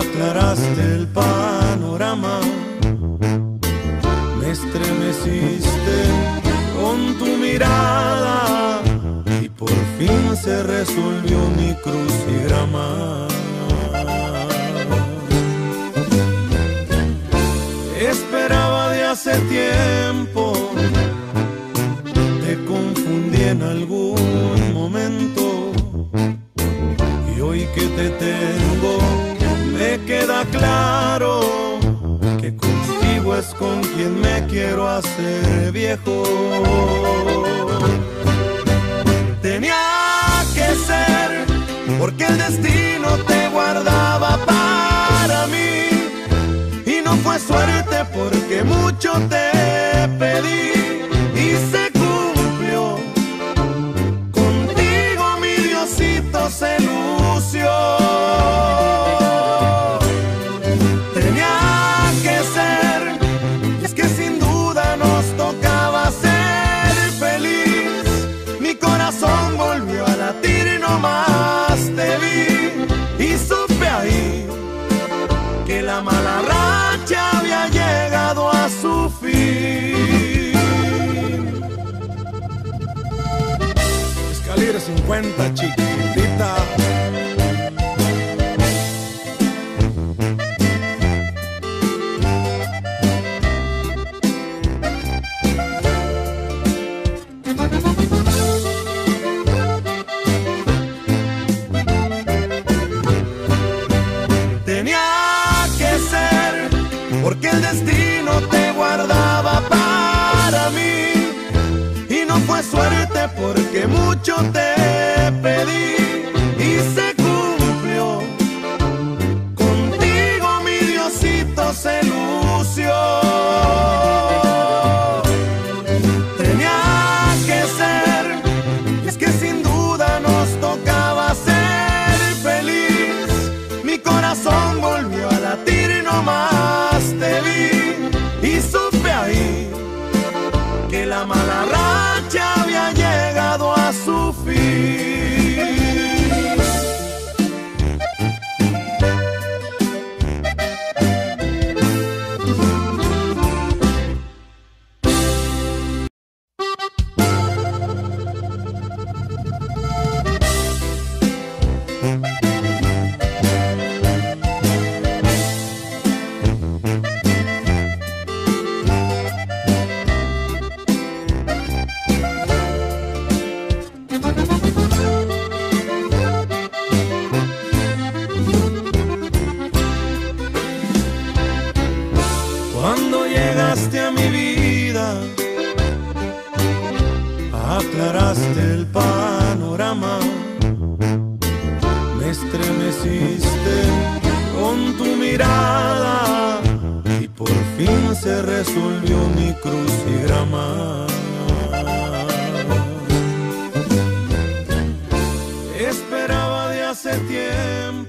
aclaraste el panorama, me estremeciste con tu mirada y por fin se resolvió mi crucigrama. Esperaba de hace tiempo, te confundí en algún queda claro que contigo es con quien me quiero hacer viejo. Tenía que ser porque el destino te guardaba para mí y no fue suerte porque mucho te pedí la mala racha había llegado a su fin. Escalera 50, chiquitita. El destino te guardaba para mí. Y no fue suerte porque mucho te cuando llegaste a mi vida, aclaraste el panorama, me estremeciste con tu mirada y por fin se resolvió mi crucigrama. Esperaba de hace tiempo